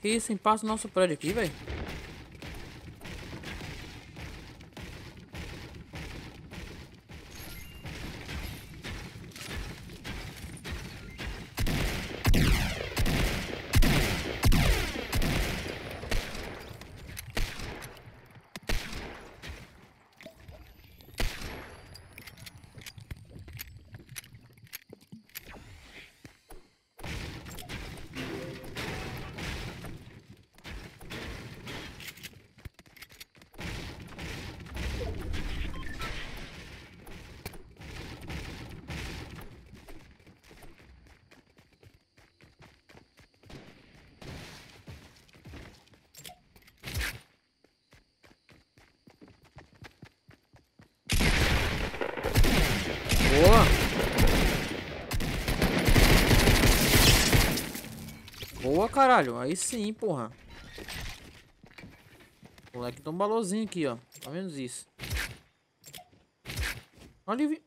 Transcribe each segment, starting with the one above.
Que isso, passa o nosso prédio aqui, velho. Boa. Boa, caralho. Aí sim, porra. O moleque tem um balãozinho aqui, ó. Pelo menos isso. Olha ali.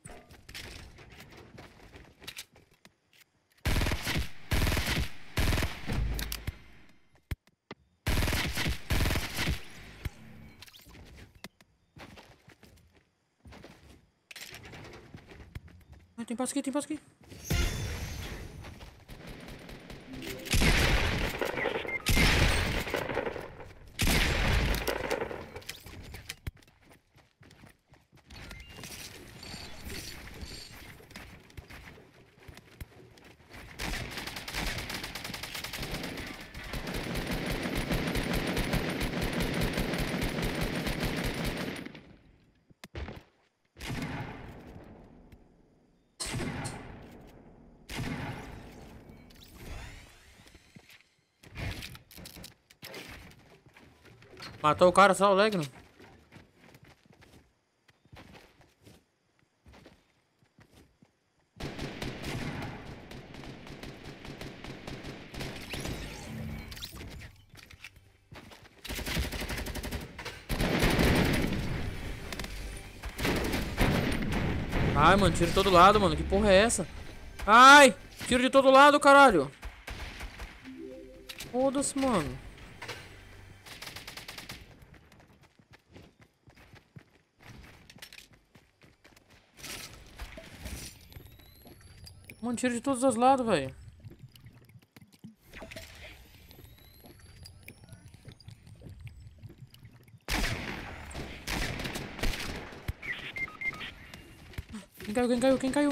tem passo aqui, tem passo aqui. Matou o cara só o Legno. Ai, mano, tiro de todo lado, mano. Que porra é essa? Ai! Tiro de todo lado, caralho. Foda-se, mano. Mano, tiro de todos os lados, velho. Quem caiu? Quem caiu? Quem caiu?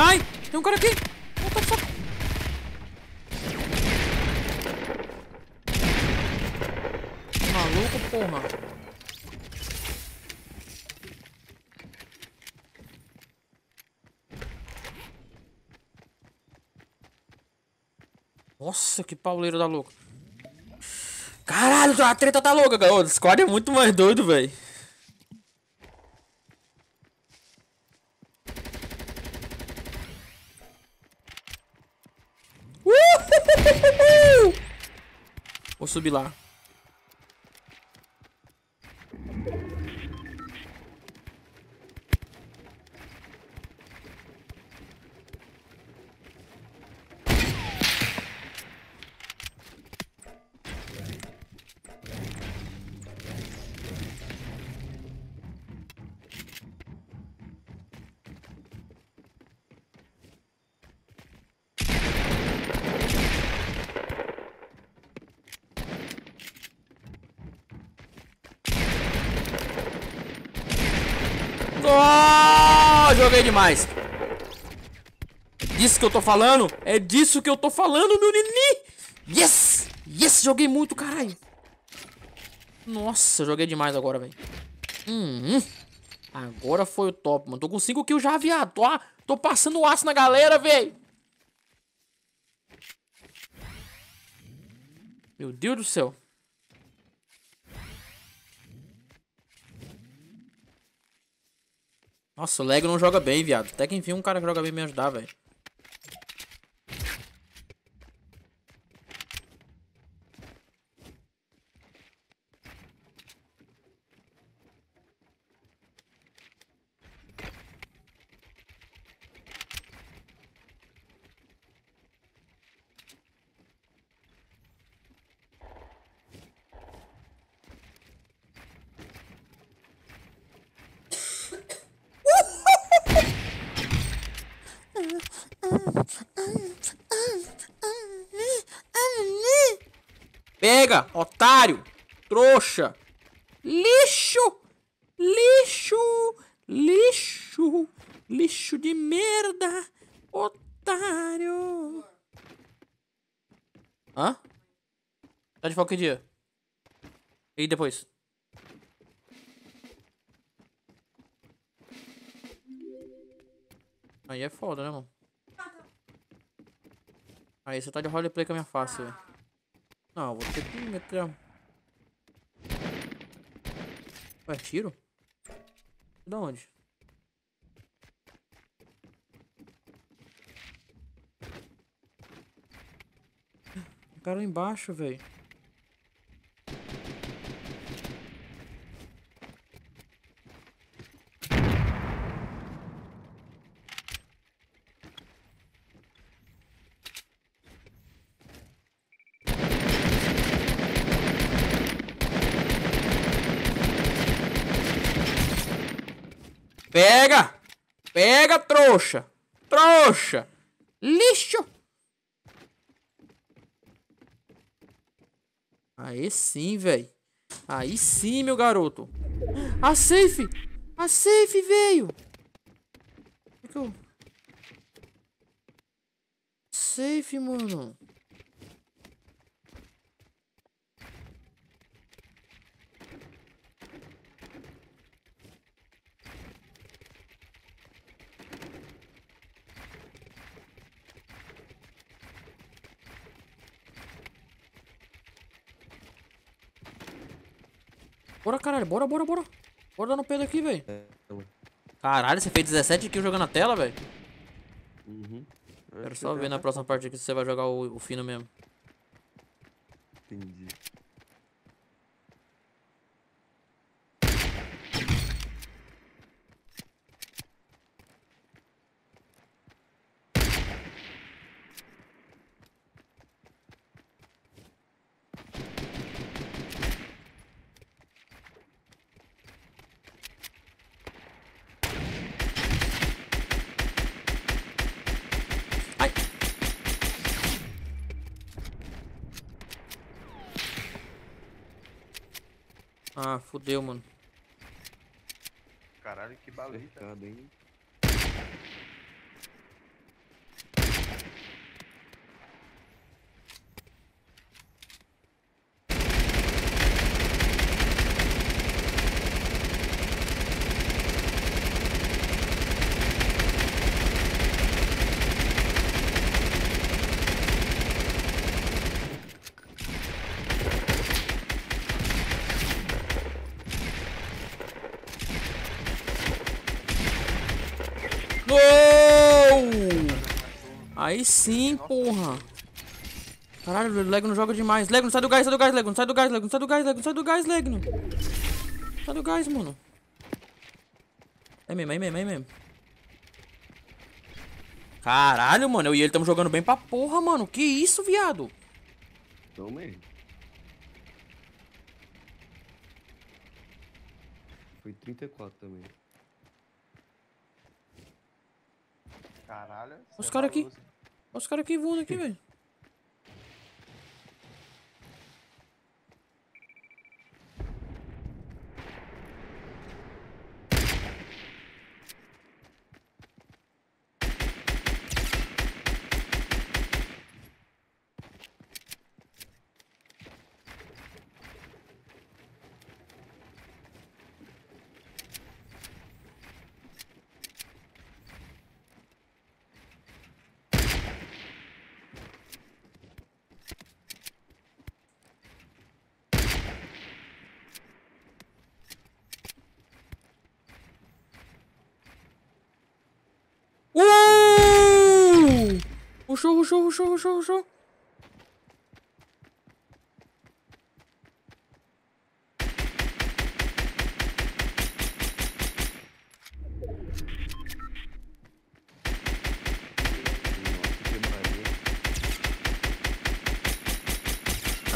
Ai! Tem um cara aqui! What the fuck? Maluco, porra! Nossa, que pauleiro da louca! Caralho, a treta tá louca, cara! O Discord é muito mais doido, velho! Vou subir lá. Oh, joguei demais. Disso que eu tô falando. É disso que eu tô falando, meu neném. Yes! Yes, joguei muito, caralho. Nossa, joguei demais agora, velho. Hum, agora foi o top, mano. Tô com 5 kills já, viado. Tô, tô passando o aço na galera, velho. Meu Deus do céu. Nossa, o Lego não joga bem, viado. Até que enfim um cara que joga bem me ajudar, velho. Pega, otário, trouxa, lixo, lixo, lixo, lixo de merda, otário. Hã? Tá de que dia? E depois? Aí é foda, né, mano? Aí você tá de roleplay com a minha face, velho. Não, vou ter que meter... Ué, tiro? Da onde? O cara lá embaixo, velho. Pega! Pega, trouxa! Trouxa! Lixo! Aí sim, velho. Aí sim, meu garoto. A safe! A safe veio! É. Safe, mano. Bora, caralho. Bora, bora, bora. Bora dar no pedo aqui, velho. Caralho, você fez 17 kills jogando na tela, velho? Uhum. Quero só ver na próxima parte aqui se você vai jogar o, o fino mesmo. Entendi. Ai! Ah, fudeu, mano. Caralho, que balita. Cercado, hein? Gol! Aí sim, porra. Caralho, o Lego não joga demais. Lego, não sai do gás, sai do gás, Lego. Não sai do gás, Lego. Não sai do gás, Lego. Não sai do gás, Lego. Não sai do gás, mano. É mesmo, é mesmo, é mesmo. Caralho, mano. Eu e ele estamos jogando bem pra porra, mano. Que isso, viado? Então mesmo. Foi 34 também. Caralho. Os é cara aqui. os caras aqui voando aqui, velho. Rushou, rushou. Nossa, que Maria.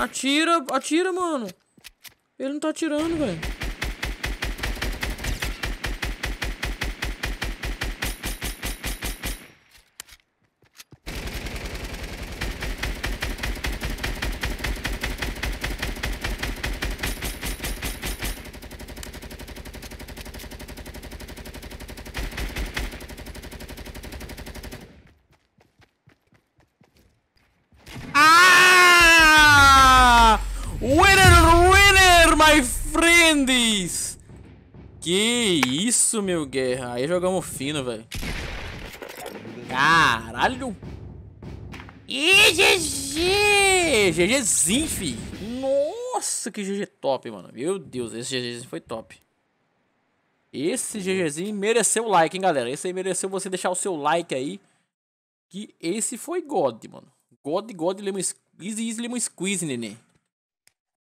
Atira, atira, mano. Ele não tá atirando, velho. Friends! Que isso, meu guerra. Aí jogamos fino, velho. Caralho! E GG! GGzinho, fi. Nossa, que GG top, mano. Meu Deus, esse GGzinho foi top. Esse GGzinho mereceu o like, hein, galera. Esse aí mereceu você deixar o seu like aí. Que esse foi God, mano. God, God, lemon squeeze, lemon squeeze, nenê.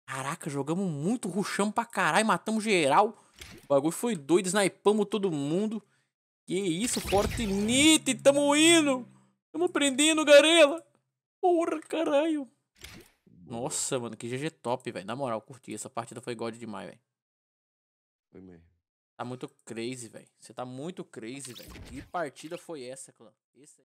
Caraca, jogamos muito, ruxamos pra caralho, matamos geral. O bagulho foi doido, snipamos todo mundo. Que isso, Fortnite, tamo indo. Tamo prendendo, Garela. Porra, caralho. Nossa, mano, que GG top, velho. Na moral, curti. Essa partida foi God demais, velho. Foi mesmo. Tá muito crazy, velho. Você tá muito crazy, velho. Que partida foi essa, clã? Esse...